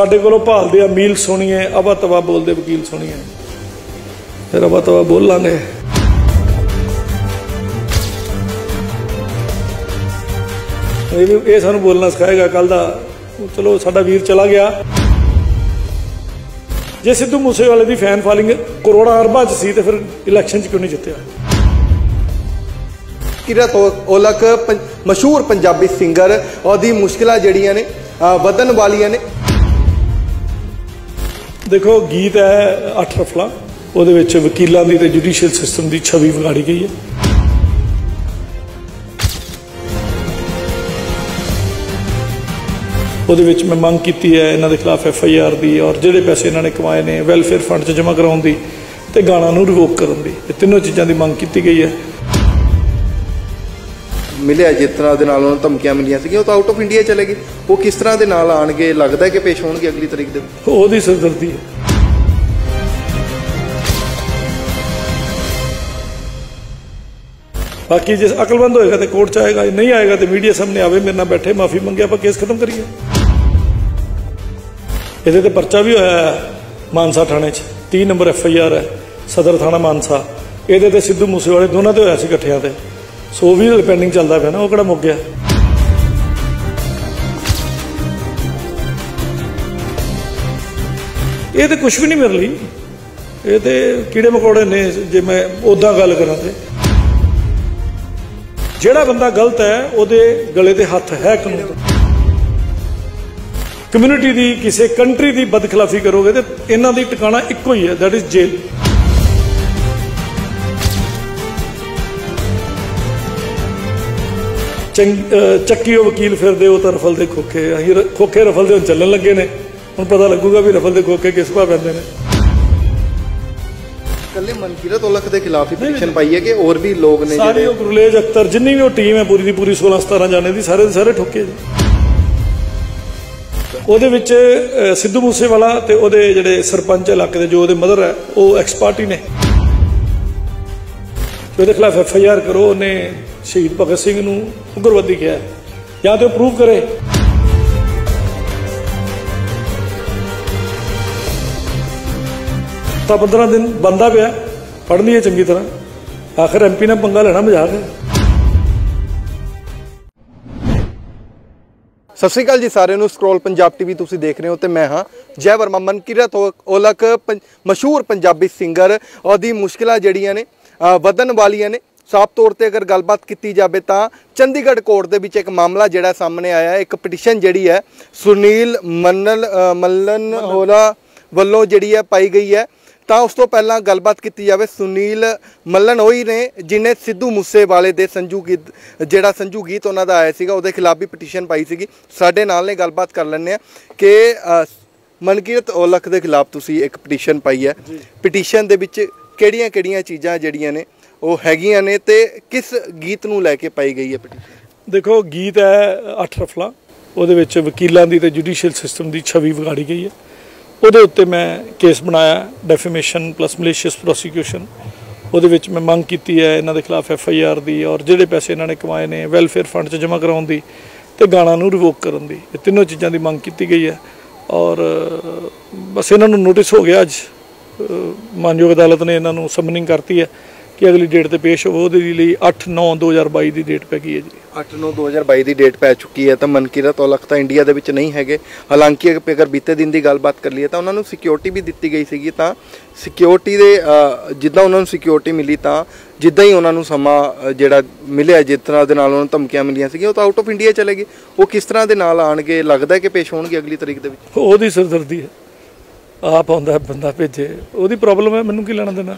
ਸਾਡੇ ਕੋਲੋਂ ਭਾਲਦੇ ਆ, ਮੀਲ ਸੁਣੀਏ ਅਵਾ ਤਵਾ ਬੋਲਦੇ ਵਕੀਲ ਸੁਣੀਏ ਫਿਰ ਅਵਾ ਤਵਾ ਬੋਲ ਲਾਂਗੇ। ਇਹ ਵੀ- ਇਹ ਸਾਨੂੰ ਬੋਲਣਾ ਸਿਖਾਏਗਾ ਕੱਲ ਦਾ। ਚਲੋ, ਸਾਡਾ ਵੀਰ ਚਲਾ ਗਿਆ। ਜੇ ਸਿੱਧੂ ਮੂਸੇਵਾਲੇ ਦੀ ਫੈਨ ਫਾਲੋਇੰਗ ਕਰੋੜਾਂ ਅਰਬਾਂ ਚ ਸੀ ਤੇ ਫਿਰ ਇਲੈਕਸ਼ਨ ਚ ਕਿਉਂ ਨਹੀਂ ਜਿੱਤਿਆ? ਕਿਰਤ ਔਲਖ ਪੰ- ਮਸ਼ਹੂਰ ਪੰਜਾਬੀ ਸਿੰਗਰ ਉਹਦੀ ਮੁਸ਼ਕਿਲਾਂ ਜਿਹੜੀਆਂ ਨੇ ਵਧਣ ਵਾਲੀਆਂ ਨੇ। ਦੇਖੋ, ਗੀਤ ਹੈ ਅੱਠ ਰਫਲਾ। ਉਹਦੇ ਵਿੱਚ ਵਕੀਲਾਂ ਦੀ ਤੇ ਜੁਡੀਸ਼ੀਅਲ ਸਿਸਟਮ ਦੀ ਛਵੀ ਵਿਗਾੜੀ ਗਈ ਹੈ। ਉਹਦੇ ਵਿੱਚ ਮੈਂ ਮੰਗ ਕੀਤੀ ਹੈ, ਇਹਨਾਂ ਦੇ ਖਿਲਾਫ ਐਫ ਆਈ ਆਰ ਦੀ ਔਰ ਜਿਹੜੇ ਪੈਸੇ ਇਹਨਾਂ ਨੇ ਕਮਾਏ ਨੇ ਵੈਲਫੇਅਰ ਫੰਡ 'ਚ ਜਮ੍ਹਾਂ ਕਰਾਉਣ ਦੀ ਤੇ ਗਾਣਾ ਨੂੰ ਰਿਵੋਕ ਕਰਨ ਦੀ। ਇਹ ਤਿੰਨੋਂ ਚੀਜ਼ਾਂ ਦੀ ਮੰਗ ਕੀਤੀ ਗਈ ਹੈ। ਮਿਲਿਆ ਜਿਸ ਤਰ੍ਹਾਂ ਦੇ ਨਾਲ ਉਹਨਾਂ ਨੂੰ ਧਮਕੀਆਂ ਮਿਲੀਆਂ ਸੀਗੀਆਂ, ਉਹ ਤਾਂ ਆਊਟ ਆਫ ਇੰਡੀਆ ਚਲੇ ਗਏ। ਉਹ ਕਿਸ ਤਰ੍ਹਾਂ ਦੇ ਨਾਲ ਆਣਗੇ ਲੱਗਦਾ ਹੈ ਕਿ ਪੇਸ਼ ਹੋਣਗੇ ਅਗਲੀ ਤਰੀਕ ਦੇ ਵਿੱਚ? ਉਹਦੀ ਸਿਰਦਰਦੀ ਹੈ। ਬਾਕੀ ਜੇ ਅਕਲਮੰਦ ਹੋਏਗਾ ਤੇ ਕੋਰਟ ਚ ਆਏਗਾ ਨਹੀਂ ਆਏਗਾ ਤੇ ਮੀਡੀਆ ਸਾਹਮਣੇ ਆਵੇ, ਮੇਰੇ ਨਾਲ ਬੈਠੇ, ਮਾਫੀ ਮੰਗੇ, ਆਪਾਂ ਕੇਸ ਖਤਮ ਕਰੀਏ। ਇਹਦੇ ਤੇ ਪਰਚਾ ਵੀ ਹੋਇਆ ਮਾਨਸਾ ਥਾਣੇ 'ਚ। 30 ਨੰਬਰ ਐਫ ਆਈ ਆਰ ਹੈ, ਸਦਰ ਥਾਣਾ ਮਾਨਸਾ। ਇਹਦੇ ਤੇ ਸਿੱਧੂ ਮੂਸੇਵਾਲੇ ਦੋਨਾਂ ਤੇ ਹੋਇਆ ਸੀ ਇਕੱਠਿਆਂ ਤੇ। ਸੋ ਉਹ ਵੀ ਪੈਂਡਿੰਗ ਚੱਲਦਾ ਪਿਆ ਨਾ, ਉਹ ਕਿਹੜਾ ਮੁੱਕ ਗਿਆ? ਇਹ ਤੇ ਕੁਝ ਵੀ ਨਹੀਂ ਮੇਰੇ ਲਈ। ਇਹ ਤੇ ਕੀੜੇ ਮਕੌੜੇ ਨੇ, ਜੇ ਮੈਂ ਉਦਾਂ ਗੱਲ ਕਰਾਂ ਤੇ। ਜਿਹੜਾ ਬੰਦਾ ਗਲਤ ਹੈ, ਉਹਦੇ ਗਲੇ ਤੇ ਹੱਥ ਹੈ ਕਾਨੂੰਨ। ਕਮਿਊਨਿਟੀ ਦੀ, ਕਿਸੇ ਕੰਟਰੀ ਦੀ ਬਦਖਲਾਫੀ ਕਰੋਗੇ ਤੇ ਇਹਨਾਂ ਦੀ ਟਿਕਾਣਾ ਇੱਕੋ ਹੀ ਹੈ ਦੈਟ ਇਜ਼ ਜੇਲ ਚੱਕੀ ਉਹ ਵਕੀਲ ਫਿਰਦੇ ਉਹ ਤਾਂ ਰਫਲ ਦੇ ਖੋਖੇ ਅਸੀਂ ਖੋਖੇ ਰਫਲ ਦੇ ਚੱਲਣ ਲੱਗੇ ਨੇ। ਹੁਣ ਪਤਾ ਲੱਗੂਗਾ ਵੀ ਰਫਲ ਦੇ ਖੋਖੇ ਕਿਸ ਪਾ ਪੈਂਦੇ ਨੇ। ਕੱਲੇ ਮਨਕੀਰਤ ਔਲਖ ਦੇ ਖਿਲਾਫ ਹੀ ਪਟੀਸ਼ਨ ਪਾਈ ਹੈ ਕਿ ਹੋਰ ਵੀ ਲੋਕ ਨੇ ਸਾਰੇ ਉਹ ਗੁਰਲੇਜ ਅਖਤਰ ਜਿੰਨੀ ਵੀ ਉਹ ਟੀਮ ਹੈ ਪੂਰੀ ਦੀ ਪੂਰੀ 16 17 ਜਾਣੇ ਦੀ ਸਾਰੇ ਦੇ ਸਾਰੇ ਠੋਕੇ ਜੀ। ਉਹਦੇ ਵਿੱਚ ਸਿੱਧੂ ਮੂਸੇਵਾਲਾ ਤੇ ਉਹਦੇ ਜਿਹੜੇ ਸਰਪੰਚ ਇਲਾਕੇ ਦੇ ਜੋ ਉਹਦੇ ਮਦਰ ਹੈ ਉਹ ਐਕਸ ਪਾਰਟੀ ਨੇ। ਉਹਦੇ ਖਿਲਾਫ ਐਫ ਆਈ ਆਰ ਕਰੋ ਉਹਨੇ ਸ਼ਹੀਦ ਭਗਤ ਸਿੰਘ ਨੂੰ ਉਗਰਵਾਦੀ ਕਿਹਾ ਜਾਂ ਤੇ ਉਹ ਕਰੇ। ਤਾਂ 15 ਦਿਨ ਬੰਦਾ ਪਿਆ। ਪੜ੍ਹਨੀ ਲਈਏ ਚੰਗੀ ਤਰ੍ਹਾਂ। ਆਖਰ ਐਮਪੀ ਨਾਲ ਪੰਗਾ ਲੈਣਾ ਮਜ਼ਾਕ ਹੈ। ਸਤਿ ਸ਼੍ਰੀ ਅਕਾਲ ਜੀ ਸਾਰਿਆਂ ਨੂੰ। ਸਕਰੋਲ ਪੰਜਾਬ ਟੀਵੀ ਤੁਸੀਂ ਦੇਖ ਰਹੇ ਹੋ ਤੇ ਮੈਂ ਹਾਂ ਜੈ ਵਰਮਾ। ਮਨਕੀਰਤ ਔ- ਪੰ- ਮਸ਼ਹੂਰ ਪੰਜਾਬੀ ਸਿੰਗਰ ਉਹਦੀ ਮੁਸ਼ਕਿਲਾਂ ਜਿਹੜੀਆਂ ਨੇ ਵਧਣ ਵਾਲੀਆਂ ਨੇ। ਸਾਫ਼ ਤੌਰ ਤੇ ਅਗਰ ਗੱਲਬਾਤ ਕੀਤੀ ਜਾਵੇ ਤਾਂ ਚੰਡੀਗੜ੍ਹ ਕੋਰਟ ਦੇ ਵਿੱਚ ਇੱਕ ਮਾਮਲਾ ਜਿਹੜਾ ਸਾਹਮਣੇ ਆਇਆ ਇੱਕ ਪਟੀਸ਼ਨ ਜਿਹੜੀ ਹੈ ਸੁਨੀਲ ਮੰਨਲ ਮੱਲਨ ਹੋਰਾ ਵੱਲੋਂ ਜਿਹੜੀ ਹੈ ਪਾਈ ਗਈ ਹੈ। ਤਾਂ ਉਸ ਤੋਂ ਪਹਿਲਾਂ ਗੱਲਬਾਤ ਕੀਤੀ ਜਾਵੇ ਸੁਨੀਲ ਮੱਲਨ ਹੋਈ ਨੇ ਜਿਨੇ ਸਿੱਧੂ ਮੂਸੇਵਾਲੇ ਦੇ ਸੰਜੂ ਗੀਤ ਜਿਹੜਾ ਸੰਜੂ ਗੀਤ ਉਹਨਾਂ ਦਾ ਆਇਆ ਸੀਗਾ ਉਹਦੇ ਖਿਲਾਫ ਵੀ ਪਟੀਸ਼ਨ ਪਾਈ ਸੀਗੀ। ਸਾਡੇ ਨਾਲ ਨੇ ਗੱਲਬਾਤ ਕਰ ਲੈਂਦੇ ਆ ਕਿ ਮਨਕੀਰਤ ਔਲਖ ਦੇ ਖਿਲਾਫ ਤੁਸੀਂ ਇੱਕ ਪਟੀਸ਼ਨ ਪਾਈ ਹੈ। ਪਟੀਸ਼ਨ ਦੇ ਵਿੱਚ ਕਿਹੜੀਆਂ-ਕਿਹੜੀਆਂ ਚੀਜ਼ਾਂ ਜਿਹੜੀਆਂ ਨੇ? ਉਹ ਹੈਗੀਆਂ ਨੇ ਤੇ ਕਿਸ ਗੀਤ ਨੂੰ ਲੈ ਕੇ ਪਾਈ ਗਈ ਹੈ ਪਟੀਸ਼ਨ ਦੇਖੋ, ਗੀਤ ਹੈ ਅੱਠ ਰਫਲਾ। ਉਹਦੇ ਵਿੱਚ ਵਕੀਲਾਂ ਦੀ ਤੇ ਜੁਡੀਸ਼ੀਅਲ ਸਿਸਟਮ ਦੀ ਛਵੀ ਵਿਗਾੜੀ ਗਈ ਹੈ। ਉਹਦੇ ਉੱਤੇ ਮੈਂ ਕੇਸ ਬਣਾਇਆ ਡੈਫੇਮੇਸ਼ਨ ਪਲੱਸ ਮਲੀਸ਼ੀਅਸ ਪ੍ਰੋਸੀਕਿਊਸ਼ਨ ਉਹਦੇ ਵਿੱਚ ਮੈਂ ਮੰਗ ਕੀਤੀ ਹੈ ਇਹਨਾਂ ਦੇ ਖਿਲਾਫ ਐਫ ਆਈ ਆਰ ਦੀ ਔਰ ਜਿਹੜੇ ਪੈਸੇ ਇਹਨਾਂ ਨੇ ਕਮਾਏ ਨੇ ਵੈਲਫੇਅਰ ਫੰਡ 'ਚ ਜਮ੍ਹਾਂ ਕਰਾਉਣ ਦੀ ਤੇ ਗਾਣਾ ਨੂੰ ਰਿਵੋਕ ਕਰਨ ਦੀ। ਇਹ ਤਿੰਨੋਂ ਚੀਜ਼ਾਂ ਦੀ ਮੰਗ ਕੀਤੀ ਗਈ ਹੈ। ਔਰ ਬਸ ਇਹਨਾਂ ਨੂੰ ਨੋਟਿਸ ਹੋ ਗਿਆ ਅੱਜ। ਮਾਨਯੋਗ ਅਦਾਲਤ ਨੇ ਇਹਨਾਂ ਨੂੰ ਸਮਨਿੰਗ ਕਰਤੀ ਹੈ। ਕਿ ਅਗਲੀ ਡੇਟ ਤੇ ਪੇਸ਼ ਹੋਵੋ ਉਹਦੇ ਲਈ 8 9 2022 ਦੀ ਡੇਟ ਪੈ ਗਈ ਹੈ ਜੀ। 8/9/2022 ਦੀ ਡੇਟ ਪੈ ਚੁੱਕੀ ਹੈ ਤਾਂ ਮਨਕੀਰਤ ਔਲਖ ਤਾਂ ਇੰਡੀਆ ਦੇ ਵਿੱਚ ਨਹੀਂ ਹੈਗੇ। ਹਾਲਾਂਕਿ ਅਗਰ ਬੀਤੇ ਦਿਨ ਦੀ ਗੱਲਬਾਤ ਕਰ ਲਈਏ ਤਾਂ ਉਹਨਾਂ ਨੂੰ ਸਿਕਿਉਰਿਟੀ ਵੀ ਦਿੱਤੀ ਗਈ ਸੀਗੀ ਤਾਂ ਸਿਕਿਉਰਿਟੀ ਦੇ ਜਿੱਦਾਂ ਉਹਨਾਂ ਨੂੰ ਸਿਕਿਉਰਿਟੀ ਮਿਲੀ ਤਾਂ ਜਿੱਦਾਂ ਹੀ ਉਹਨਾਂ ਨੂੰ ਸਮਾਂ ਜਿਹੜਾ ਮਿਲਿਆ ਜਿਸ ਤਰ੍ਹਾਂ ਦੇ ਨਾਲ ਉਹਨਾਂ ਨੂੰ ਧਮਕੀਆਂ ਮਿਲੀਆਂ ਸੀਗੀਆਂ ਉਹ ਤਾਂ ਆਊਟ ਆਫ ਇੰਡੀਆ ਚਲੇ ਗਏ। ਉਹ ਕਿਸ ਤਰ੍ਹਾਂ ਦੇ ਨਾਲ ਆਣਗੇ ਲੱਗਦਾ ਹੈ ਕਿ ਪੇਸ਼ ਹੋਣਗੇ ਅਗਲੀ ਤਰੀਕ ਦੇ ਵਿੱਚ? ਉਹਦੀ ਸਿਰਦਰਦੀ ਹੈ। ਆਪ ਆਉਂਦਾ ਹੈ ਬੰਦਾ ਭੇਜੇ। ਉਹਦੀ ਪ੍ਰੋਬਲਮ ਹੈ ਮੈਨੂੰ ਕੀ ਲੈਣਾ ਦੇਣਾ?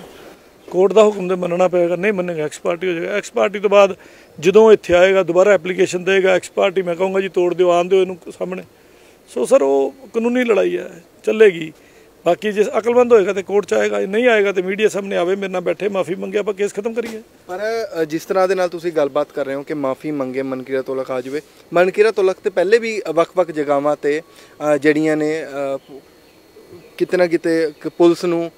ਕੋਰਟ ਦਾ ਹੁਕਮ ਤੇ ਮੰਨਣਾ ਪਏਗਾ। ਨਹੀਂ ਮੰਨੇਗਾ ਐਕਸ ਪਾਰਟੀ ਹੋ ਜਾਏਗਾ। ਐਕਸ ਪਾਰਟੀ ਤੋਂ ਬਾਅਦ ਜਦੋਂ ਇੱਥੇ ਆਏਗਾ ਦੁਬਾਰਾ ਐਪਲੀਕੇਸ਼ਨ ਦੇਗਾ ਐਕਸ ਪਾਰਟੀ ਮੈਂ ਕਹੂੰਗਾ ਜੀ ਤੋੜ ਦਿਓ ਆਣ ਦਿਓ ਇਹਨੂੰ ਸਾਹਮਣੇ। ਸੋ ਸਰ ਉਹ ਕਾਨੂੰਨੀ ਲੜਾਈ ਹੈ ਚੱਲੇਗੀ। ਬਾਕੀ ਜੇ ਅਕਲਮੰਦ ਹੋਏਗਾ ਤੇ ਕੋਰਟ ਚ ਆਏਗਾ ਜੇ ਨਹੀਂ ਆਏਗਾ ਤੇ ਮੀਡੀਆ ਸਾਹਮਣੇ ਆਵੇ ਮੇਰੇ ਨਾਲ ਬੈਠੇ ਮਾਫੀ ਮੰਗੇ ਆਪਾਂ ਕੇਸ ਖਤਮ ਕਰੀਏ। ਪਰ ਜਿਸ ਤਰ੍ਹਾਂ ਦੇ ਨਾਲ ਤੁਸੀਂ ਗੱਲਬਾਤ ਕਰ ਰਹੇ ਹੋ ਕਿ ਮਾਫੀ ਮੰਗੇ ਮਨਕੀਰਾ ਔਲਖ ਆ ਜਾਵੇ। ਮਨਕੀਰਾ ਔਲਖ ਤੇ ਪਹਿਲੇ ਵੀ ਵੱਖ-ਵੱਖ ਜਗ੍ਹਾਵਾਂ ਤੇ ਜਿਹੜੀਆਂ ਨੇ ਅ, ਕਿਤੇ ਨਾ ਕਿਤੇ ਪੁਲਿਸ ਨੂੰ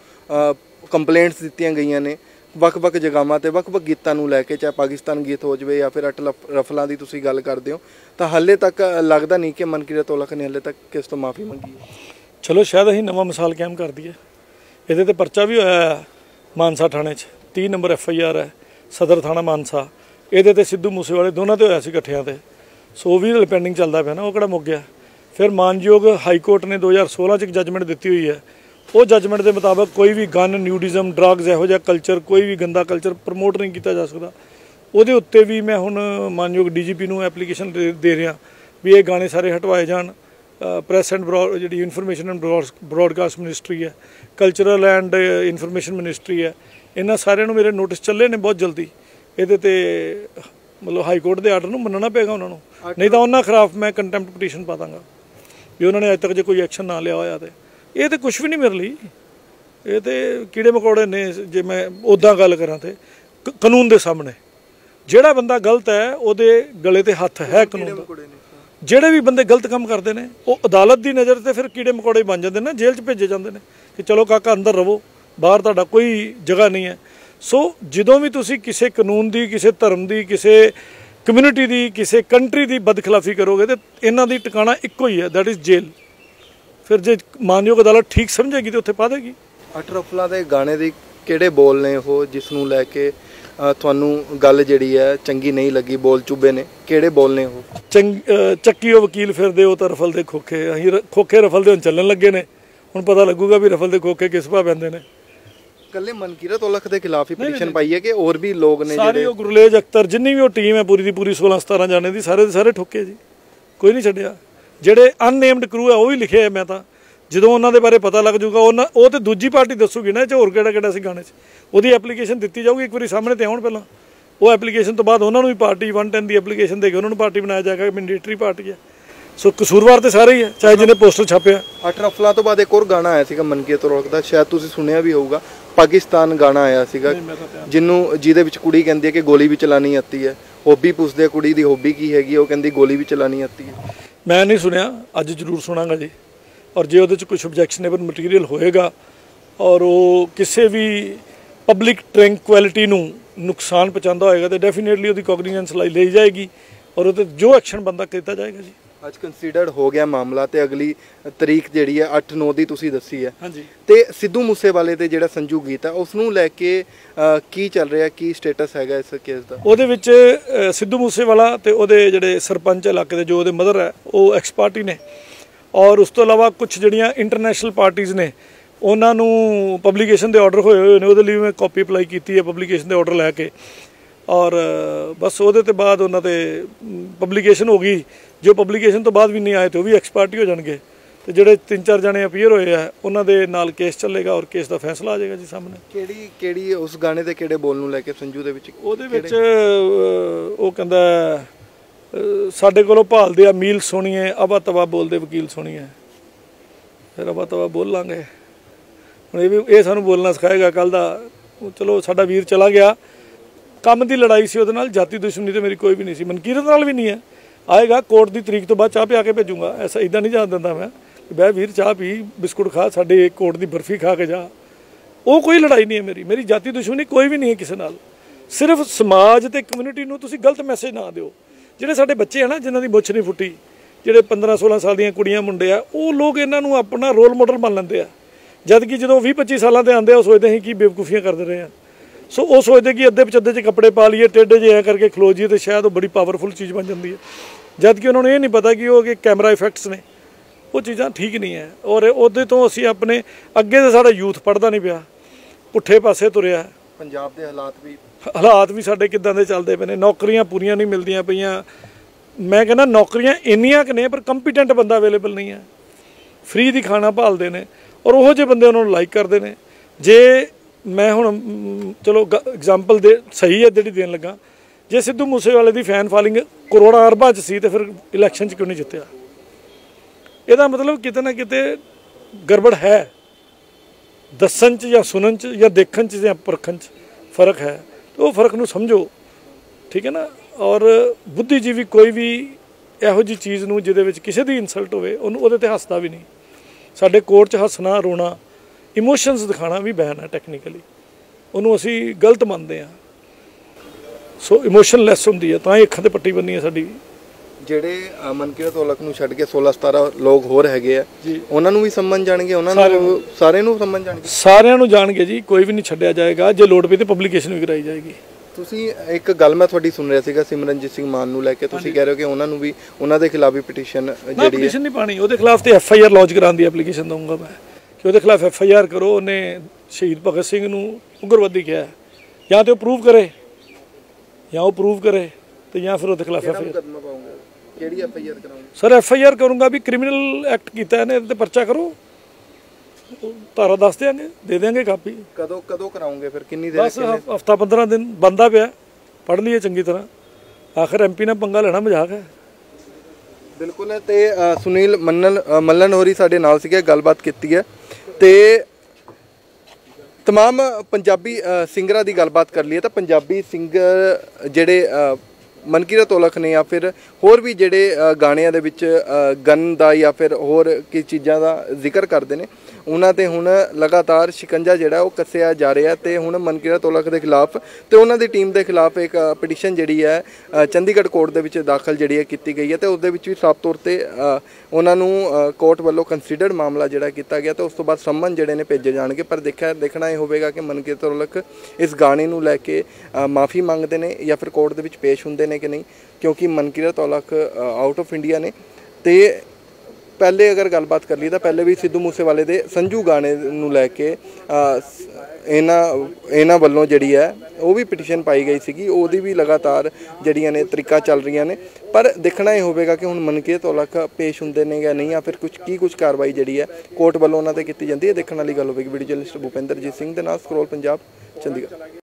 ਕੰਪਲੇਂਟਸ ਦਿੱਤੀਆਂ ਗਈਆਂ ਨੇ। ਵੱਖ-ਵੱਖ ਜਗਾਵਾਂ ਤੇ ਵੱਖ-ਵੱਖ ਗੀਤਾਂ ਨੂੰ ਲੈ ਕੇ, ਚਾਹੇ ਪਾਕਿਸਤਾਨ ਗੀਤ ਹੋ ਜਾਵੇ ਜਾਂ ਫਿਰ ਅਟ ਲਫ- ਰਫਲਾਂ ਦੀ ਤੁਸੀਂ ਗੱਲ ਕਰਦੇ ਹੋ, ਤਾਂ ਹਾਲੇ ਤੱਕ ਲੱਗਦਾ ਨਹੀਂ ਕਿ ਮਨਕੀਰਤ ਔਲਖ ਨੇ ਹਾਲੇ ਤੱਕ ਕਿਸ ਤੋਂ ਮਾਫੀ ਮੰਗੀ ਹੈ। ਚਲੋ, ਸ਼ਾਇਦ ਅਸੀਂ ਨਵਾਂ ਮਿਸਾਲ ਕਾਇਮ ਕਰ ਦਈਏ। ਇਹਦੇ ਤੇ ਪਰਚਾ ਵੀ ਹੋਇਆ ਮਾਨਸਾ ਥਾਣੇ 'ਚ। 30 ਨੰਬਰ ਐਫ ਆਈ ਆਰ ਹੈ, ਸਦਰ ਥਾਣਾ ਮਾਨਸਾ। ਇਹਦੇ ਤੇ ਸਿੱਧੂ ਮੂਸੇਵਾਲੇ ਦੋਨਾਂ ਤੇ ਹੋਇਆ ਸੀ ਇਕੱਠਿਆਂ ਤੇ। ਸੋ ਉਹ ਵੀ ਪੈਂਡਿੰਗ ਚੱਲਦਾ ਪਿਆ ਨਾ, ਉਹ ਕਿਹੜਾ ਮੁੱਕ ਗਿਆ। ਫਿਰ ਮਾਨਯੋਗ ਹਾਈ ਕੋਰਟ ਨੇ 2016 ਚ ਇੱਕ ਜੱਜਮੈਂਟ ਦਿੱਤੀ ਹੋਈ ਹੈ। ਉਹ ਜੱਜਮੈਂਟ ਦੇ ਮੁਤਾਬਕ ਕੋਈ ਵੀ ਗਨ ਨਿਊਡਿਜ਼ਮ ਡਰੱਗਸ ਇਹੋ ਜਿਹਾ ਕਲਚਰ ਕੋਈ ਵੀ ਗੰਦਾ ਕਲਚਰ ਪ੍ਰਮੋਟ ਨਹੀਂ ਕੀਤਾ ਜਾ ਸਕਦਾ। ਉਹਦੇ ਉੱਤੇ ਵੀ ਮੈਂ ਹੁਣ ਮਾਨਯੋਗ ਡੀਜੀਪੀ ਨੂੰ ਐਪਲੀਕੇਸ਼ਨ ਦੇ ਰਿਹਾ ਵੀ ਇਹ ਗਾਣੇ ਸਾਰੇ ਹਟਵਾਏ ਜਾਣ। ਪ੍ਰੈਸ ਐਂਡ ਜਿਹੜੀ ਇਨਫੋਰਮੇਸ਼ਨ ਐਂਡ ਬ੍ਰੌਡਕਾਸਟ ਮਿਨਿਸਟਰੀ ਹੈ ਕਲਚਰਲ ਐਂਡ ਇਨਫੋਰਮੇਸ਼ਨ ਮਿਨਿਸਟਰੀ ਹੈ ਇਹਨਾਂ ਸਾਰਿਆਂ ਨੂੰ ਮੇਰੇ ਨੋਟਿਸ ਚੱਲੇ ਨੇ ਬਹੁਤ ਜਲਦੀ। ਇਹਦੇ ਤੇ ਮਤਲਬ ਹਾਈ ਕੋਰਟ ਦੇ ਆਰਡਰ ਨੂੰ ਮੰਨਣਾ ਪਏਗਾ ਉਹਨਾਂ ਨੂੰ। ਨਹੀਂ ਤਾਂ ਉਹਨਾਂ ਖਿਲਾਫ ਮੈਂ ਕੰਟੈਂਪਟ ਪਟੀਸ਼ਨ ਪਾ ਦਾਂਗਾ। ਵੀ ਉਹਨਾਂ ਨੇ ਅਜੇ ਤੱਕ ਜੇ ਕੋਈ ਐਕਸ਼ਨ ਨਾ ਲਿਆ ਹੋਇਆ ਤੇ। ਇਹ ਤੇ ਕੁਝ ਵੀ ਨਹੀਂ ਮੇਰੇ ਲਈ। ਇਹ ਤੇ ਕੀੜੇ ਮਕੌੜੇ ਨੇ ਜੇ ਮੈਂ ਉਦਾਂ ਗੱਲ ਕਰਾਂ ਤੇ ਕਾਨੂੰਨ ਦੇ ਸਾਹਮਣੇ। ਜਿਹੜਾ ਬੰਦਾ ਗਲਤ ਹੈ ਉਹਦੇ ਗਲੇ ਤੇ ਹੱਥ ਹੈ ਕਾਨੂੰਨ ਦਾ। ਜਿਹੜੇ ਵੀ ਬੰਦੇ ਗਲਤ ਕੰਮ ਕਰਦੇ ਨੇ ਉਹ ਅਦਾਲਤ ਦੀ ਨਜ਼ਰ ਤੇ ਫਿਰ ਕੀੜੇ ਮਕੌੜੇ ਬਣ ਜਾਂਦੇ ਨੇ ਜੇਲ੍ਹ 'ਚ ਭੇਜੇ ਜਾਂਦੇ ਨੇ ਕਿ ਚਲੋ ਕਾਕਾ ਅੰਦਰ ਰਵੋ ਬਾਹਰ ਤੁਹਾਡਾ ਕੋਈ ਜਗ੍ਹਾ ਨਹੀਂ ਹੈ। ਸੋ ਜਦੋਂ ਵੀ ਤੁਸੀਂ ਕਿਸੇ ਕਾਨੂੰਨ ਦੀ ਕਿਸੇ ਧਰਮ ਦੀ ਕਿਸੇ ਕਮਿਊਨਿਟੀ ਦੀ ਕਿਸੇ ਕੰਟਰੀ ਦੀ ਬਦਖਲਾਫੀ ਕਰੋਗੇ ਤੇ ਇਹਨਾਂ ਦੀ ਟਿਕਾਣਾ ਇੱਕੋ ਹੀ ਹੈ ਦੈਟ ਇਜ਼ ਜੇਲ੍ਹ ਫਿਰ ਜੇ ਮਾਨਯੋਗ ਅਦਾਲਤ ਠੀਕ ਸਮਝੇਗੀ ਤੇ ਉੱਥੇ ਪਾ ਦੇਗੀ। ਅਟਰਫਲਾ ਦੇ ਗਾਣੇ ਦੀ ਕਿਹੜੇ ਬੋਲ ਨੇ ਉਹ ਜਿਸ ਨੂੰ ਲੈ ਕੇ ਤੁਹਾਨੂੰ ਗੱਲ ਜਿਹੜੀ ਹੈ ਚੰਗੀ ਨਹੀਂ ਲੱਗੀ ਬੋਲ ਚੁੱਬੇ ਨੇ ਕਿਹੜੇ ਬੋਲ ਨੇ ਉਹ? ਚੱਕੀ ਉਹ ਵਕੀਲ ਫਿਰਦੇ ਉਹ ਤਾਂ ਰਫਲ ਦੇ ਖੋਖੇ ਅਸੀਂ ਖੋਖੇ ਰਫਲ ਦੇ ਹੁਣ ਚੱਲਣ ਲੱਗੇ ਨੇ। ਹੁਣ ਪਤਾ ਲੱਗੂਗਾ ਵੀ ਰਫਲ ਦੇ ਖੋਖੇ ਕਿਸ ਭਾਅ ਪੈਂਦੇ ਨੇ। ਕੱਲੇ ਮਨਕੀਰਤ ਔਲਖ ਦੇ ਖਿਲਾਫ ਹੀ ਪਟੀਸ਼ਨ ਪਾਈ ਹੈ ਕਿ ਹੋਰ ਵੀ ਲੋਕ ਨੇ ਸਾਰੀ ਉਹ ਗੁਰਲੇਜ ਅਖਤਰ ਜਿੰਨੀ ਵੀ ਉਹ ਟੀਮ ਹੈ ਪੂਰੀ ਦੀ ਪੂਰੀ 16 17 ਜਾਣੇ ਦੀ ਸਾਰੇ ਦੇ ਸਾਰੇ ਠੋਕੇ ਜੀ। ਕੋਈ ਨਹੀਂ ਛੱਡਿਆ। ਜਿਹੜੇ ਅਨਨੇਮਡ ਕਰੂ ਹੈ ਉਹ ਵੀ ਲਿਖੇ ਹੈ ਮੈਂ ਤਾਂ। ਜਦੋਂ ਉਹਨਾਂ ਦੇ ਬਾਰੇ ਪਤਾ ਲੱਗ ਜਾਊਗਾ ਉਹਨਾਂ ਉਹ ਤੇ ਦੂਜੀ ਪਾਰਟੀ ਦੱਸੂਗੀ ਨਾ ਇਹ 'ਚ ਹੋਰ ਕਿਹੜਾ ਕਿਹੜਾ ਸੀ ਗਾਣੇ 'ਚ। ਉਹਦੀ ਐਪਲੀਕੇਸ਼ਨ ਦਿੱਤੀ ਜਾਊਗੀ ਇੱਕ ਵਾਰੀ ਸਾਹਮਣੇ ਤੇ ਆਉਣ ਪਹਿਲਾਂ। ਉਹ ਐਪਲੀਕੇਸ਼ਨ ਤੋਂ ਬਾਅਦ ਉਹਨਾਂ ਨੂੰ ਵੀ ਪਾਰਟੀ 110 ਦੀ ਐਪਲੀਕੇਸ਼ਨ ਦੇ ਕੇ ਉਹਨਾਂ ਨੂੰ ਪਾਰਟੀ ਬਣਾਇਆ ਜਾਏਗਾ ਮੈਂਡੇਟਰੀ ਪਾਰਟੀ ਹੈ ਸੋ ਕਸੂਰਵਾਰ ਤੇ ਸਾਰੇ ਹੀ ਹੈ ਚਾਹੇ ਜਿਹਨੇ ਪੋਸਟਰ ਛਾਪਿਆ। ਅਟਰਫਲਾ ਤੋਂ ਬਾਅਦ ਇੱਕ ਹੋਰ ਗਾਣਾ ਆਇਆ ਸੀਗਾ ਮਨਕੀਰਤ ਔਲਖ ਦਾ ਸ਼ਾਇਦ ਤੁਸੀਂ ਸੁਣਿਆ ਵੀ ਹੋਊਗਾ। ਪਾਕਿਸਤਾਨ ਗਾਣਾ ਆਇਆ ਸੀਗਾ ਜਿਹਨੂੰ ਜਿਹਦੇ ਵਿੱਚ ਕੁੜੀ ਕਹਿੰਦੀ ਹੈ ਕਿ ਗੋਲੀ ਵੀ ਚਲਾਣੀ ਆਤੀ ਹੈ। ਹੌਬੀ ਪੁੱਛਦੇ ਕੁੜੀ ਦੀ ਹੌਬੀ ਕੀ ਹੈਗੀ ਉਹ ਕਹਿੰਦੀ ਗੋਲੀ ਵੀ ਚਲਾਣੀ ਆਤੀ ਹੈ। ਮੈਂ ਨਹੀਂ ਸੁਣਿਆ, ਅੱਜ ਜ਼ਰੂਰ ਸੁਣਾਂਗਾ ਜੀ। ਔਰ ਜੇ ਉਹਦੇ ਚ ਕੁਝ ਆਬਜੈਕਸ਼ਨੇਬਲ ਮਟੀਰੀਅਲ ਹੋਏਗਾ, ਔਰ ਉਹ ਕਿਸੇ ਵੀ ਪਬਲਿਕ ਟ੍ਰੈਂਕੁਇਲਿਟੀ ਨੂੰ ਨੁਕਸਾਨ ਪਹੁੰਚਾਉਂਦਾ ਹੋਏਗਾ, ਤੇ ਡੈਫੀਨੇਟਲੀ ਉਹਦੀ ਕੋਗਨੀਜੈਂਸ ਲਈ ਲਈ ਜਾਏਗੀ, ਔਰ ਉਹਤੇ ਜੋ ਐਕਸ਼ਨ ਬੰਦਾ ਕੀਤਾ ਜਾਏਗਾ ਜੀ। ਅੱਜ ਕੰਸੀਡਰਡ ਹੋ ਗਿਆ ਮਾਮਲਾ ਤੇ ਅਗਲੀ ਤਰੀਕ ਜਿਹੜੀ ਹੈ 8-9 ਦੀ ਤੁਸੀਂ ਦੱਸੀ ਹੈ। ਹਾਂਜੀ। ਤੇ ਸਿੱਧੂ ਮੂਸੇਵਾਲੇ ਤੇ ਜਿਹੜਾ ਸੰਜੂ ਗੀਤ ਹੈ ਉਸ ਨੂੰ ਲੈ ਕੇ ਕੀ ਚੱਲ ਰਿਹਾ ਕੀ ਸਟੇਟਸ ਹੈਗਾ ਇਸ ਕੇਸ ਦਾ? ਉਹਦੇ ਵਿੱਚ ਸਿੱਧੂ ਮੂਸੇਵਾਲਾ ਤੇ ਉਹਦੇ ਜਿਹੜੇ ਸਰਪੰਚ ਇਲਾਕੇ ਦੇ ਜੋ ਉਹਦੇ ਮਦਰ ਹੈ ਉਹ ਐਕਸ ਪਾਰਟੀ ਨੇ। ਔਰ ਉਸ ਤੋਂ ਇਲਾਵਾ ਕੁਝ ਜਿਹੜੀਆਂ ਇੰਟਰਨੈਸ਼ਨਲ ਪਾਰਟੀਆਂ ਨੇ ਉਹਨਾਂ ਨੂੰ ਪਬਲੀਕੇਸ਼ਨ ਦੇ ਆਰਡਰ ਹੋਏ ਹੋਏ ਨੇ ਉਹਦੇ ਲਈ ਮੈਂ ਕਾਪੀ ਅਪਲਾਈ ਕੀਤੀ ਹੈ ਪਬਲੀਕੇਸ਼ਨ ਦੇ ਆਰਡਰ ਲੈ ਕੇ। ਔਰ ਬਸ ਉਹਦੇ ਤੇ ਬਾਅਦ ਉਹਨਾਂ ਤੇ ਪਬਲੀਕੇਸ਼ਨ ਹੋ ਗਈ। ਜੋ ਪਬਲੀਕੇਸ਼ਨ ਤੋਂ ਬਾਅਦ ਵੀ ਨਹੀਂ ਆਏ ਤੇ ਉਹ ਵੀ ਐਕਸ ਪਾਰਟੀ ਹੋ ਜਾਣਗੇ। ਤੇ ਜਿਹੜੇ ਤਿੰਨ ਚਾਰ ਜਣੇ ਅਪੀਅਰ ਹੋਏ ਆ ਉਹਨਾਂ ਦੇ ਨਾਲ ਕੇਸ ਚੱਲੇਗਾ ਔਰ ਕੇਸ ਦਾ ਫੈਸਲਾ ਆ ਜਾਏਗਾ ਜੀ ਸਾਹਮਣੇ। ਕਿਹੜੀ ਕਿਹੜੀ ਉਸ ਗਾਣੇ ਦੇ ਕਿਹੜੇ ਬੋਲ ਨੂੰ ਲੈ ਕੇ ਸੰਜੂ ਦੇ ਵਿੱਚ ਉਹਦੇ ਵਿੱਚ ਉਹ ਕਹਿੰਦਾ ਸਾਡੇ ਕੋਲੋਂ ਭਾਲਦੇ ਆ ਮੀਲ ਸੁਣੀਏ ਅਬਾ ਤਵਾ ਬੋਲਦੇ ਵਕੀਲ ਸੁਣੀਏ ਫਿਰ ਅਬਾ ਤਵਾ ਬੋਲ ਲਾਂਗੇ। ਹੁਣ ਇਹ ਵੀ ਇਹ ਸਾਨੂੰ ਬੋਲਣਾ ਸਿਖਾਏਗਾ ਕੱਲ ਦਾ। ਚਲੋ ਸਾਡਾ ਵੀਰ ਚਲਾ ਗਿਆ। ਕੰਮ ਦੀ ਲੜਾਈ ਸੀ ਉਹਦੇ ਨਾਲ, ਜਾਤੀ ਦੁਸ਼ਮਣੀ ਤੇ ਮੇਰੀ ਕੋਈ ਵੀ ਨਹੀਂ ਸੀ। ਮਨਕੀਰਤ ਨਾਲ ਵੀ ਨਹੀਂ ਹੈ। ਆਏਗਾ, ਕੋਰਟ ਦੀ ਤਰੀਕ ਤੋਂ ਬਾਅਦ ਚਾਹ ਪਿਆ ਕੇ ਭੇਜੂਗਾ। ਐਸਾ ਇਦਾਂ ਨਹੀਂ ਜਾਣ ਦਿੰਦਾ ਮੈਂ ਬਹਿ ਵੀਰ, ਚਾਹ ਪੀ, ਬਿਸਕੁਟ ਖਾ, ਸਾਡੇ ਕੋਰਟ ਦੀ ਬਰਫੀ ਖਾ ਕੇ ਜਾ। ਉਹ ਕੋਈ ਲੜਾਈ ਨਹੀਂ ਹੈ ਮੇਰੀ। ਮੇਰੀ ਜਾਤੀ ਦੁਸ਼ਮਣੀ ਕੋਈ ਵੀ ਨਹੀਂ ਹੈ ਕਿਸੇ ਨਾਲ। ਸਿਰਫ ਸਮਾਜ ਤੇ ਕਮਿਊਨਿਟੀ ਨੂੰ ਤੁਸੀਂ ਗਲਤ ਮੈਸੇਜ ਨਾ ਦਿਓ। ਜਿਹੜੇ ਸਾਡੇ ਬੱਚੇ ਆ ਨਾ, ਜਿਨ੍ਹਾਂ ਦੀ ਮੁੱਛ ਨਹੀਂ ਫੁੱਟੀ, ਜਿਹੜੇ 15 16 ਸਾਲ ਦੀਆਂ ਕੁੜੀਆਂ, ਮੁੰਡੇ ਆ, ਉਹ ਲੋਕ ਇਹਨਾਂ ਨੂੰ ਆਪਣਾ ਰੋਲ ਮਾਡਲ ਮੰਨ ਲੈਂਦੇ ਆ। ਜਦ ਕਿ ਜਦੋਂ 20 25 ਸਾਲਾਂ ਦੇ ਆਉਂਦੇ ਆ, ਉਹ ਸੋਚਦੇ ਸੀ ਕਿ ਬੇਵਕੂਫੀਆਂ ਕਰਦੇ ਰਹੇ ਆ। ਸੋ ਉਹ ਸੋਚਦੇ ਕਿ ਅੱਧੇ ਪਚੱਦੇ 'ਚ ਕੱਪੜੇ ਪਾ ਲਈਏ ਟੇਡੇ ਜਿਹੇ ਐ ਕਰਕੇ ਖਲੋ ਜੀਏ ਤੇ ਸ਼ਾਇਦ ਉਹ ਬੜੀ ਪਾਵਰਫੁਲ ਚੀਜ਼ ਬਣ ਜਾਂਦੀ ਹੈ। ਜਦ ਕਿ ਉਹਨਾਂ ਨੂੰ ਇਹ ਨਹੀਂ ਪਤਾ ਕਿ ਉਹ ਕਿ ਕੈਮਰਾ ਇਫੈਕਟਸ ਨੇ। ਉਹ ਚੀਜ਼ਾਂ ਠੀਕ ਨਹੀਂ ਹੈ ਔਰ ਉਹਦੇ ਤੋਂ ਅਸੀਂ ਆਪਣੇ ਅੱਗੇ ਤਾਂ ਸਾਡਾ ਯੂਥ ਪੜਦਾ ਨਹੀਂ ਪਿਆ। ਪੁੱਠੇ ਪਾਸੇ ਤੁਰਿਆ। ਪੰਜਾਬ ਦੇ ਹਾਲਾਤ ਵੀ ਹਾਲਾਤ ਵੀ ਸਾਡੇ ਕਿਦਾਂ ਦੇ ਚੱਲਦੇ ਪਏ ਨੇ। ਨੌਕਰੀਆਂ ਪੂਰੀਆਂ ਨਹੀਂ ਮਿਲਦੀਆਂ ਪਈਆਂ। ਮੈਂ ਕਹਿੰਦਾ ਨੌਕਰੀਆਂ ਇੰਨੀਆਂ ਕਿ ਨੇ ਪਰ ਕੰਪੀਟੈਂਟ ਬੰਦਾ ਅਵੇਲੇਬਲ ਨਹੀਂ ਹੈ ਫ੍ਰੀ ਦੀ ਖਾਣਾ ਭਾਲਦੇ ਨੇ। ਔਰ ਉਹੋ ਜਿਹੇ ਬੰਦੇ ਉਹਨਾਂ ਨੂੰ ਲਾਈਕ ਕਰਦੇ ਨੇ। ਜੇ ਮੈਂ ਹੁਣ ਮ, ਚਲੋ ਐਗਜ਼ਾਮਪਲ ਦੇ ਸਹੀ ਹੈ ਜਿਹੜੀ ਦੇਣ ਲੱਗਾ। ਜੇ ਸਿੱਧੂ ਮੂਸੇਵਾਲੇ ਦੀ ਫੈਨ ਫਾਲੋਇੰਗ ਕਰੋੜਾਂ ਅਰਬਾਂ ਚ ਸੀ ਤੇ ਫਿਰ ਇਲੈਕਸ਼ਨ ਚ ਕਿਉਂ ਨਹੀਂ ਜਿੱਤਿਆ? ਇਹਦਾ ਮਤਲਬ ਕਿਤੇ ਨਾ ਕਿਤੇ ਗੜਬੜ ਹੈ। ਦੱਸਣ ਚ ਜਾਂ ਸੁਣਨ ਚ ਜਾਂ ਦੇਖਣ ਚ ਜਾਂ ਪਰਖਣ ਚ ਫ਼ਰਕ ਹੈ। ਉਹ ਫ਼ਰਕ ਨੂੰ ਸਮਝੋ ਠੀਕ ਹੈ ਨਾ? ਔਰ ਬੁੱਧੀਜੀਵੀ ਕੋਈ ਵੀ ਇਹੋ ਜੀ ਚੀਜ਼ ਨੂੰ ਜਿਹਦੇ ਵਿੱਚ ਕਿਸੇ ਦੀ ਇਨਸਲਟ ਹੋਵੇ ਉਹਨੂੰ ਉਹਦੇ ਤੇ ਹੱਸਦਾ ਵੀ ਨਹੀਂ। ਸਾਡੇ ਕੋਰਟ 'ਚ ਹੱਸਣਾ ਰੋਣਾ ਇਮੋਸ਼ਨਸ ਦਿਖਾਣਾ ਵੀ ਬੈਨ ਹੈ ਟੈਕਨੀਕਲੀ ਉਹਨੂੰ ਅਸੀਂ ਗਲਤ ਮੰਨਦੇ ਆ ਸੋ ਇਮੋਸ਼ਨਲੈਸ ਹੁੰਦੀ ਹੈ ਤਾਂ ਹੀ ਅੱਖਾਂ ਤੇ ਪੱਟੀ ਬੰਨੀ ਹੈ ਸਾਡੀ। ਜਿਹੜੇ ਮਨਕੀਰਤ ਔਲਖ ਨੂੰ ਛੱਡ ਕੇ 16 17 ਲੋਕ ਹੋਰ ਹੈਗੇ ਆ। ਉਹਨਾਂ ਨੂੰ ਵੀ ਸੰਮਨ ਜਾਣਗੇ? ਉਹਨਾਂ ਨੂੰ ਸਾਰਿਆਂ ਨੂੰ। ਸੰਮਨ ਜਾਣਗੇ? ਸਾਰਿਆਂ ਨੂੰ ਜਾਣਗੇ ਜੀ ਕੋਈ ਵੀ ਨਹੀਂ ਛੱਡਿਆ ਜਾਏਗਾ। ਜੇ ਲੋੜ ਪਈ ਤੇ ਪਬਲਿਕੇਸ਼ਨ ਵੀ ਕਰਾਈ ਜਾਏਗੀ। ਤੁਸੀਂ ਇੱਕ ਗੱਲ ਮੈਂ ਤੁਹਾਡੀ ਸੁਣ ਰਿਹਾ ਸੀਗਾ ਸਿਮਰਨਜੀਤ ਸਿੰਘ ਮਾਨ ਨੂੰ ਲੈ ਕੇ। ਤੁਸੀਂ ਕਹਿ ਰਹੇ ਹੋ ਕਿ ਉਹਨਾਂ ਨੂੰ ਵੀ ਉਹਨਾਂ ਦੇ ਖਿਲਾਫ ਵੀ ਪਟੀਸ਼ਨ ਜਿਹੜੀ ਹੈ। ਪਟੀਸ਼ਨ ਨਹੀਂ ਪਾਣੀ ਉਹਦੇ ਖਿਲਾਫ ਤੇ ਐਫ ਆਈ ਆਰ ਲੌਂਚ ਕਰਾਉਣ ਦੀ ਐਪਲੀਕੇਸ਼ਨ ਦਊਂਗਾ ਮੈਂ। ਕਿ ਉਹਦੇ ਖਿਲਾਫ ਐਫ ਆਈ ਆਰ ਕਰੋ ਉਹਨੇ ਸ਼ਹੀਦ ਭਗਤ ਸਿੰਘ ਨੂੰ ਉਗਰਵਾਦੀ ਕਿਹਾ। ਜਾਂ ਤੇ ਉਹ ਪ੍ਰੂਵ ਕਰੇ ਜਾਂ ਉਹ ਪ੍ਰੂਵ ਕਰੇ ਤੇ ਜਾਂ ਫਿਰ ਉਹਦੇ ਖਿਲਾਫ ਐਫ ਆਈ ਆਰ। ਕਿਹੜੀ ਐਫ ਆਈ ਆਰ ਕਰਾਉਂਗੇ? ਸਰ ਐਫ ਆਈ ਆਰ ਕਰੂੰਗਾ ਵੀ ਕ੍ਰਿਮੀਨਲ ਐਕਟ ਕੀਤਾ ਇਹਨੇ ਤੇ ਪਰਚਾ ਕਰੋ। ਧਾਰਾ ਦੱਸ ਦਿਆਂਗੇ ਦੇ ਦਿਆਂਗੇ ਕਾਪੀ। ਕਦੋਂ ਕਦੋਂ ਕਰਾਉਂਗੇ ਫਿਰ? ਕਿੰਨੀ ਦੇਰ ਬਸ ਹਫਤਾ 15 ਦਿਨ ਬੰਦਾ ਪਿਆ ਪੜ ਲਈਏ ਚੰਗੀ ਤਰ੍ਹਾਂ। ਆਖਰ ਐਮਪੀ ਨਾਲ ਪੰਗਾ ਲੈਣਾ ਮਜ਼ਾਕ ਹੈ। ਬਿਲਕੁਲ ਹੈ ਤੇ ਅ, ਸੁਨੀਲ ਮੰਨਲ ਅ, ਮੱਲਨ ਹੋਰੀ ਸਾਡੇ ਨਾਲ ਸੀਗੇ ਗੱਲਬਾਤ ਕੀਤੀ ਹੈ। ਤੇ ਤਮਾਮ ਪੰਜਾਬੀ ਅ, ਸਿੰਗਰਾਂ ਦੀ ਗੱਲਬਾਤ ਕਰ ਲਈਏ ਤਾਂ ਪੰਜਾਬੀ ਸਿੰਗਰ ਜਿਹੜੇ ਅ, ਮਨਕੀਰਤ ਔਲਖ ਨੇ ਜਾਂ ਫਿਰ ਹੋਰ ਵੀ ਜਿਹੜੇ ਅ, ਗਾਣਿਆਂ ਦੇ ਵਿੱਚ ਅ, ਗਨ ਦਾ ਜਾਂ ਫਿਰ ਹੋਰ ਕੀ ਚੀਜ਼ਾਂ ਦਾ ਜ਼ਿਕਰ ਕਰਦੇ ਨੇ ਉਹਨਾਂ ਤੇ ਹੁਣ ਲਗਾਤਾਰ ਸ਼ਿਕੰਜਾ ਜਿਹੜਾ ਉਹ ਕੱਸਿਆ ਜਾ ਰਿਹਾ ਤੇ ਹੁਣ ਮਨਕੀਰਤ ਔਲਖ ਦੇ ਖਿਲਾਫ ਤੇ ਉਹਨਾਂ ਦੀ ਟੀਮ ਦੇ ਖਿਲਾਫ ਇੱਕ ਪਟੀਸ਼ਨ ਜਿਹੜੀ ਹੈ ਚੰਡੀਗੜ੍ਹ ਕੋਰਟ ਦੇ ਵਿੱਚ ਦਾਖਲ ਜਿਹੜੀ ਹੈ ਕੀਤੀ ਗਈ ਹੈ ਤੇ ਉਸ ਦੇ ਵਿੱਚ ਵੀ ਸਾਫ਼ ਤੌਰ ਤੇ ਉਹਨਾਂ ਨੂੰ ਕੋਰਟ ਵੱਲੋਂ ਕੰਸੀਡਰਡ ਮਾਮਲਾ ਜਿਹੜਾ ਕੀਤਾ ਗਿਆ ਤੇ ਉਸ ਤੋਂ ਬਾਅਦ ਸੰਮਨ ਜਿਹੜੇ ਨੇ ਭੇਜੇ ਜਾਣਗੇ। ਪਰ ਦੇਖਿਆ, ਦੇਖਣਾ ਇਹ ਹੋਵੇਗਾ ਕਿ ਮਨਕੀਰਤ ਔਲਖ ਇਸ ਗਾਣੇ ਨੂੰ ਲੈ ਕੇ ਮਾਫੀ ਮੰਗਦੇ ਨੇ ਜਾਂ ਫਿਰ ਕੋਰਟ ਦੇ ਵਿੱਚ ਪੇਸ਼ ਹੁੰਦੇ ਨੇ ਕਿ ਨਹੀਂ, ਕਿਉਂਕਿ Mankirat Aulakh out of India ਨੇ ਤੇ ਪਹਿਲੇ ਅਗਰ ਗੱਲਬਾਤ ਕਰ ਲਈ ਤਾਂ ਪਹਿਲੇ ਵੀ ਸਿੱਧੂ ਮੂਸੇਵਾਲੇ ਦੇ ਸੰਜੂ ਗਾਣੇ ਨੂੰ ਲੈ ਕੇ ਇਹਨਾਂ ਇਹਨਾਂ ਵੱਲੋਂ ਜਿਹੜੀ ਹੈ, ਉਹ ਵੀ ਪਟੀਸ਼ਨ ਪਾਈ ਗਈ ਸੀਗੀ। ਉਹਦੀ ਵੀ ਲਗਾਤਾਰ ਜਿਹੜੀਆਂ ਨੇ ਤਰੀਕਾ ਚੱਲ ਰਹੀਆਂ ਨੇ। ਪਰ ਦੇਖਣਾ ਇਹ ਹੋਵੇਗਾ ਕਿ ਹੁਣ ਮਨਕੀਰਤ ਔਲਖ ਪੇਸ਼ ਹੁੰਦੇ ਨੇ ਜਾਂ ਨਹੀਂ, ਜਾਂ ਫਿਰ ਕੁਝ ਕੀ ਕੁਝ ਕਾਰਵਾਈ ਜਿਹੜੀ ਹੈ, ਕੋਰਟ ਵੱਲੋਂ ਉਹਨਾਂ ਤੇ ਕੀਤੀ ਜਾਂਦੀ ਹੈ। ਦੇਖਣ ਵਾਲੀ ਗੱਲ ਹੋਵੇਗੀ। ਵੀਡੀਓ ਜਰਨਲਿਸਟ ਭੁਪਿੰਦਰਜੀਤ ਸਿੰਘ ਦੇ ਨਾਲ, ਸਕਰੋਲ ਪੰਜਾਬ, ਚੰਡੀਗੜ੍ਹ।